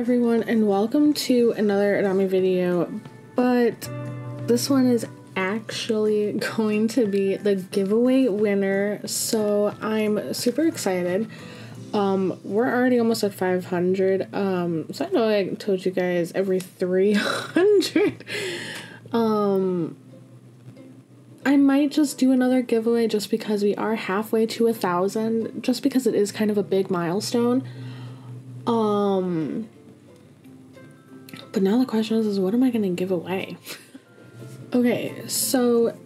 everyone and welcome to another Adopt Me video. But this one is actually going to be the giveaway winner so I'm super excited. Um we're already almost at 500 um so I know I told you guys every 300 um I might just do another giveaway just because we are halfway to a thousand just because it is kind of a big milestone. Um, but now the question is, is what am I going to give away? okay, so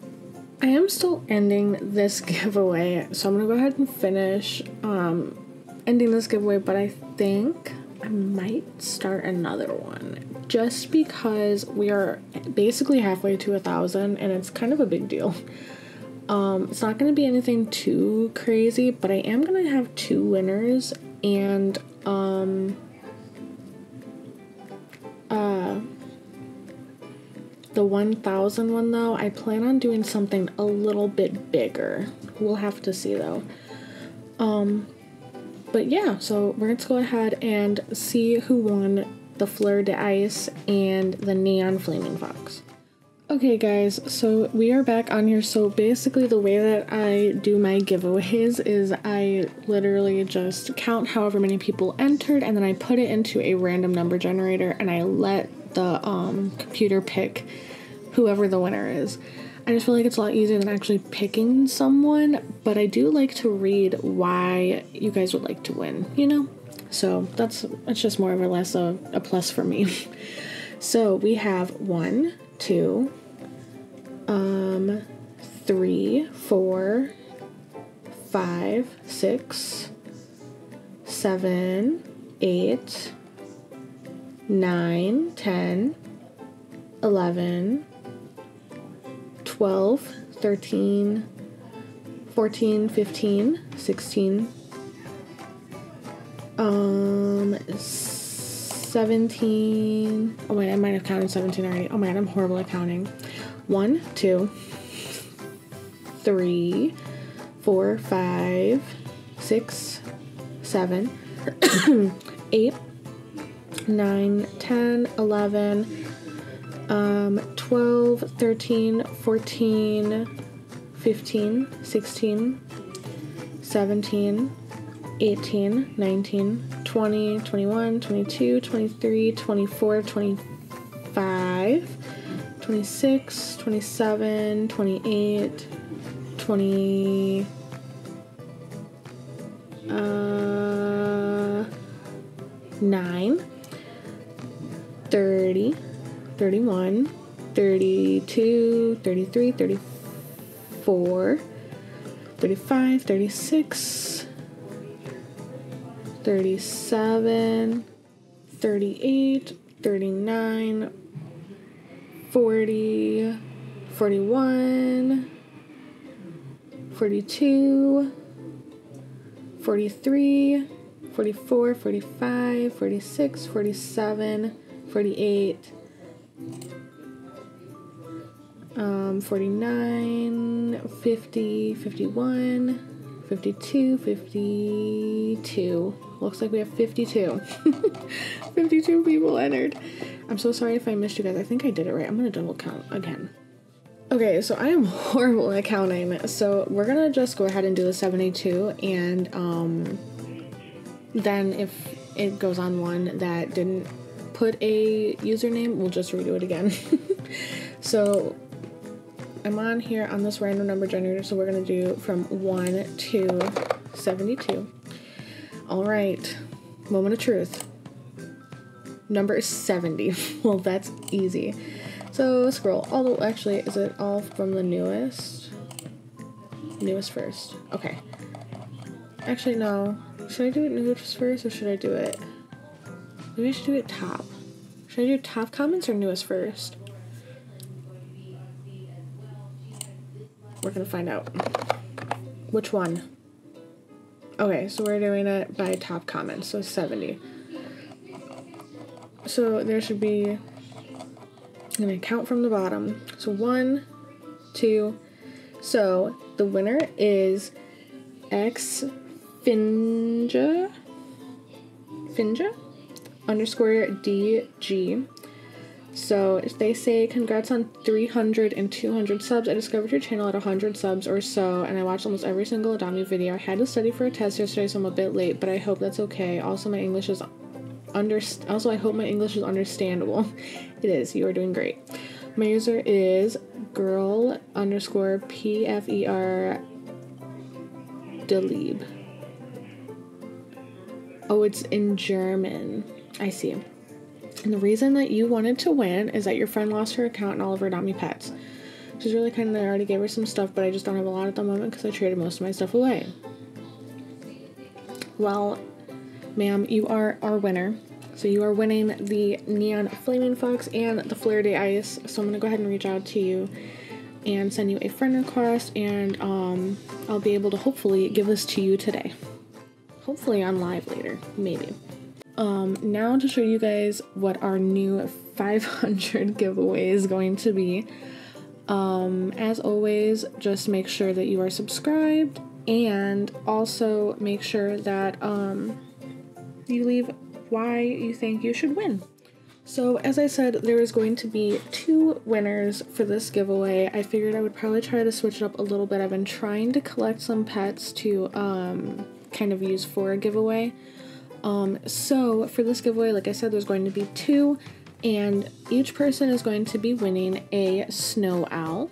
I am still ending this giveaway, so I'm going to go ahead and finish um, ending this giveaway, but I think I might start another one just because we are basically halfway to a thousand and it's kind of a big deal. Um, it's not going to be anything too crazy, but I am going to have two winners and um uh the 1000 one though i plan on doing something a little bit bigger. We'll have to see though. Um but yeah so we're going to go ahead and see who won the fleur de ice and the neon flaming fox Okay, guys, so we are back on here. So basically, the way that I do my giveaways is I literally just count however many people entered and then I put it into a random number generator and I let the um, computer pick whoever the winner is. I just feel like it's a lot easier than actually picking someone, but I do like to read why you guys would like to win, you know? So that's it's just more or less a, a plus for me. so we have one, two, um, three, four, five, six, seven, eight, nine, ten, eleven, twelve, thirteen, fourteen, fifteen, sixteen, um, 17. Oh, wait, I might have counted 17 already. Oh my god, I'm horrible at counting. One, two, three, four, five, six, seven, eight, nine, 10, 11, um, 12, 13, 14, 15, 16, 17, 18, 19, 20, 21, 22, 23, 24, 25, 26, 27, 28, 20, uh, 9, 30, 31, 32, 33, 34, 35, 36, 37, 38, 39, 40, 41, 42, 43, 44, 45, 46, 47, 48, um, 49, 50, 51, 52, 52. Looks like we have 52. 52 people entered. I'm so sorry if I missed you guys. I think I did it right. I'm gonna double count again. Okay, so I am horrible at counting. So we're gonna just go ahead and do the 72 and um then if it goes on one that didn't put a username, we'll just redo it again. so I'm on here on this random number generator, so we're gonna do from 1 to 72. All right, moment of truth. Number is 70. well, that's easy. So scroll all the, actually, is it all from the newest? Newest first. Okay. Actually, no. Should I do it newest first or should I do it? Maybe I should do it top. Should I do top comments or newest first? Gonna find out. Which one? Okay, so we're doing it by top comments, so 70. So there should be, I'm gonna count from the bottom. So one, two, so the winner is X Finja. Finja? underscore DG. So if they say, congrats on 300 and 200 subs. I discovered your channel at 100 subs or so, and I watched almost every single Me video. I had to study for a test yesterday, so I'm a bit late, but I hope that's okay. Also, my English is under. Also, I hope my English is understandable. it is. You are doing great. My user is girl underscore p f e r Delib. Oh, it's in German. I see. And the reason that you wanted to win is that your friend lost her account and all of her Me pets. She's really kind of, I already gave her some stuff, but I just don't have a lot at the moment because I traded most of my stuff away. Well, ma'am, you are our winner. So you are winning the Neon Flaming Fox and the Flare Day Ice. So I'm going to go ahead and reach out to you and send you a friend request, and um, I'll be able to hopefully give this to you today. Hopefully on live later, maybe. Um, now to show you guys what our new 500 giveaway is going to be. Um, as always, just make sure that you are subscribed and also make sure that um, you leave why you think you should win. So, as I said, there is going to be two winners for this giveaway. I figured I would probably try to switch it up a little bit. I've been trying to collect some pets to um, kind of use for a giveaway. Um, so for this giveaway, like I said, there's going to be two, and each person is going to be winning a snow owl.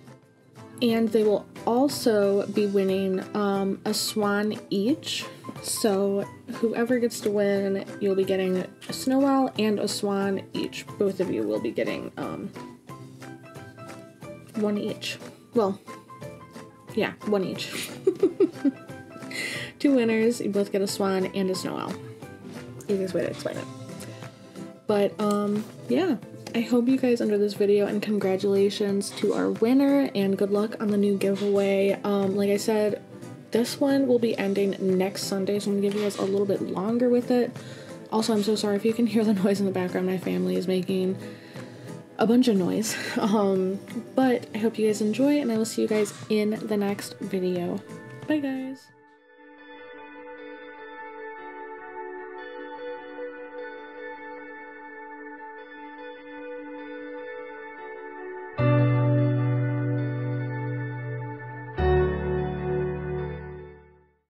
And they will also be winning um, a swan each. So whoever gets to win, you'll be getting a snow owl and a swan each. Both of you will be getting um, one each. Well, yeah, one each. Two winners, you both get a swan and a snow owl easiest way to explain it. But um, yeah, I hope you guys enjoyed this video and congratulations to our winner and good luck on the new giveaway. Um, like I said, this one will be ending next Sunday, so I'm gonna give you guys a little bit longer with it. Also, I'm so sorry if you can hear the noise in the background. My family is making a bunch of noise. Um, but I hope you guys enjoy, and I will see you guys in the next video. Bye, guys.